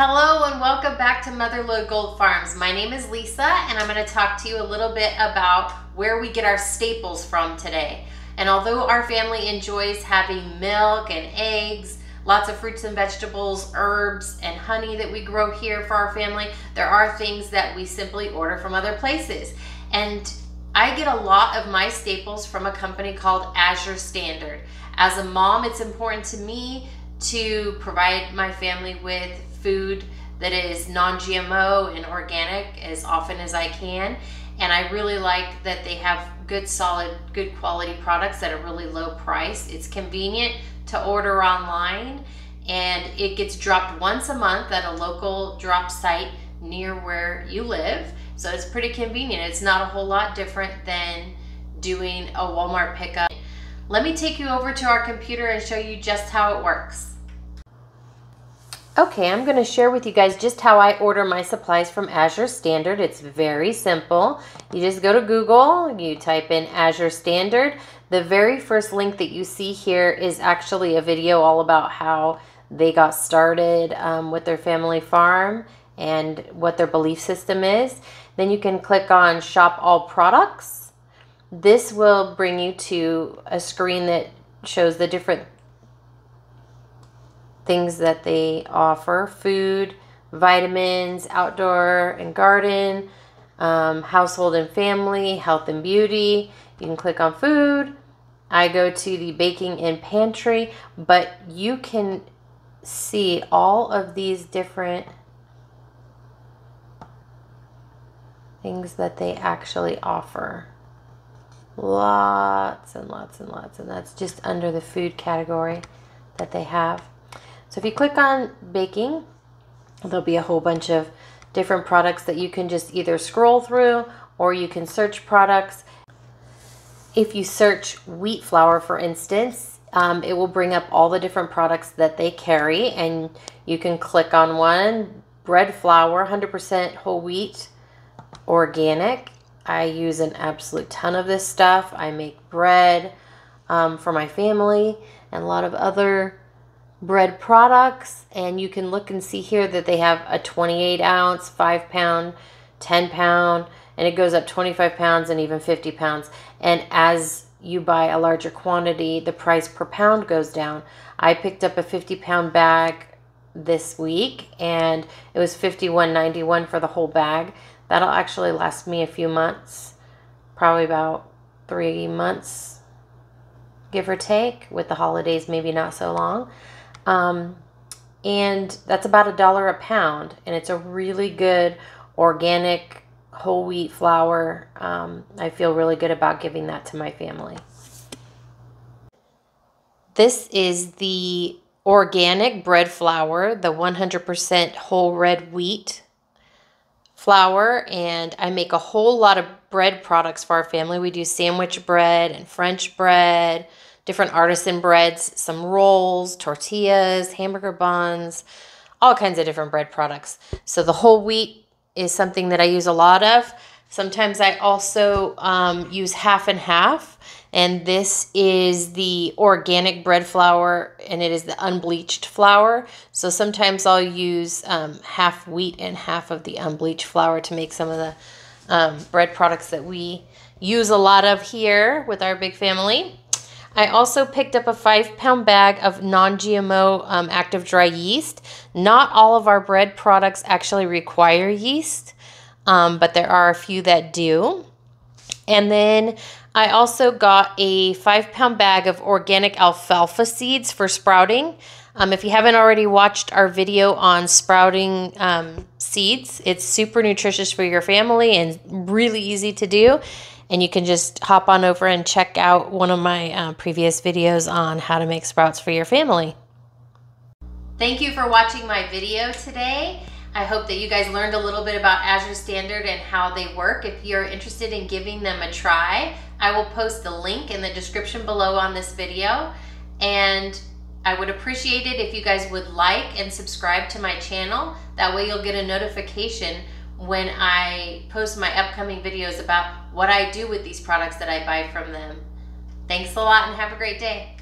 Hello and welcome back to Motherlode Gold Farms. My name is Lisa and I'm going to talk to you a little bit about where we get our staples from today. And although our family enjoys having milk and eggs, lots of fruits and vegetables, herbs, and honey that we grow here for our family, there are things that we simply order from other places. And I get a lot of my staples from a company called Azure Standard. As a mom, it's important to me to provide my family with food that is non-GMO and organic as often as I can. And I really like that they have good, solid, good quality products at a really low price. It's convenient to order online and it gets dropped once a month at a local drop site near where you live. So it's pretty convenient. It's not a whole lot different than doing a Walmart pickup. Let me take you over to our computer and show you just how it works. Okay, I'm going to share with you guys just how I order my supplies from Azure Standard. It's very simple. You just go to Google, you type in Azure Standard. The very first link that you see here is actually a video all about how they got started um, with their family farm and what their belief system is. Then you can click on Shop All Products. This will bring you to a screen that shows the different things that they offer food, vitamins, outdoor and garden, um, household and family, health and beauty. You can click on food. I go to the baking and pantry, but you can see all of these different things that they actually offer. Lots and lots and lots, and that's just under the food category that they have. So if you click on baking, there'll be a whole bunch of different products that you can just either scroll through or you can search products. If you search wheat flour, for instance, um, it will bring up all the different products that they carry and you can click on one. Bread flour, 100% whole wheat, organic. I use an absolute ton of this stuff. I make bread um, for my family and a lot of other bread products. And you can look and see here that they have a 28 ounce 5 pound 10 pound and it goes up 25 pounds and even 50 pounds. And as you buy a larger quantity the price per pound goes down. I picked up a 50 pound bag this week and it was 51.91 for the whole bag that'll actually last me a few months probably about three months give or take with the holidays maybe not so long um, and that's about a dollar a pound. And it's a really good organic whole wheat flour. Um, I feel really good about giving that to my family. This is the organic bread flour, the 100% whole red wheat flour. And I make a whole lot of bread products for our family. We do sandwich bread and French bread, different artisan breads, some rolls, tortillas, hamburger buns, all kinds of different bread products. So the whole wheat is something that I use a lot of. Sometimes I also um, use half and half. And this is the organic bread flour and it is the unbleached flour. So sometimes I'll use um, half wheat and half of the unbleached flour to make some of the um, bread products that we use a lot of here with our big family. I also picked up a five pound bag of non-GMO um, active dry yeast. Not all of our bread products actually require yeast, um, but there are a few that do. And then I also got a five pound bag of organic alfalfa seeds for sprouting. Um, if you haven't already watched our video on sprouting um, seeds, it's super nutritious for your family and really easy to do and you can just hop on over and check out one of my uh, previous videos on how to make sprouts for your family. Thank you for watching my video today. I hope that you guys learned a little bit about Azure Standard and how they work. If you're interested in giving them a try, I will post the link in the description below on this video. And I would appreciate it if you guys would like and subscribe to my channel. That way you'll get a notification when I post my upcoming videos about what I do with these products that I buy from them. Thanks a lot and have a great day.